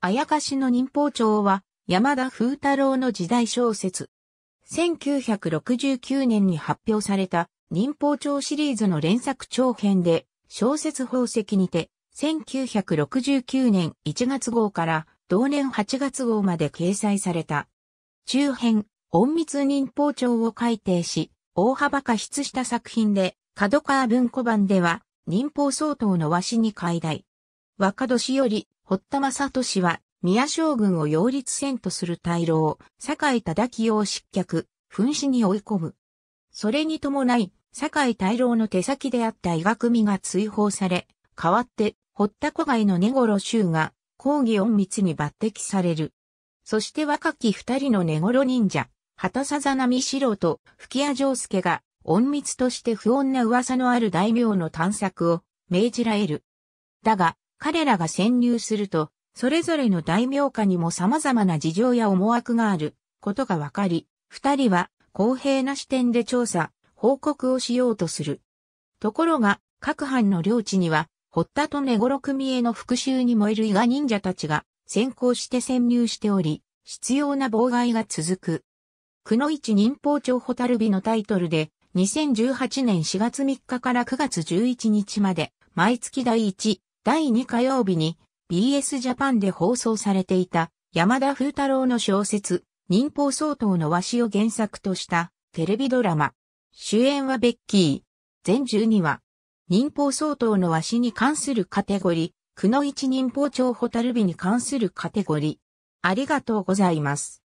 あやかしの忍法帳は山田風太郎の時代小説。1969年に発表された忍法帳シリーズの連作長編で小説宝石にて1969年1月号から同年8月号まで掲載された。中編、隠密忍法帳を改定し、大幅化出した作品で、角川文庫版では、忍法相当の和紙に改題。若年より、堀田正俊は、宮将軍を擁立せんとする大老、坂井忠清を失脚、紛死に追い込む。それに伴い、坂井大老の手先であった医学組が追放され、代わって、堀田古外の根頃衆が、講義隠密に抜擢される。そして若き二人の根頃忍者、畑さざ波四郎と吹谷丈介が、隠密として不穏な噂のある大名の探索を命じられる。だが、彼らが潜入すると、それぞれの大名家にも様々な事情や思惑があることが分かり、二人は公平な視点で調査、報告をしようとする。ところが、各藩の領地には、堀田と根頃組への復讐に燃える伊賀忍者たちが先行して潜入しており、必要な妨害が続く。くの一忍法帳ホタル日のタイトルで、2018年4月3日から9月11日まで、毎月第1、第2火曜日に BS ジャパンで放送されていた山田風太郎の小説忍法相当の和紙を原作としたテレビドラマ。主演はベッキー。全12話。忍法相当の和紙に関するカテゴリー、くの一忍法帳ホタル日に関するカテゴリー。ありがとうございます。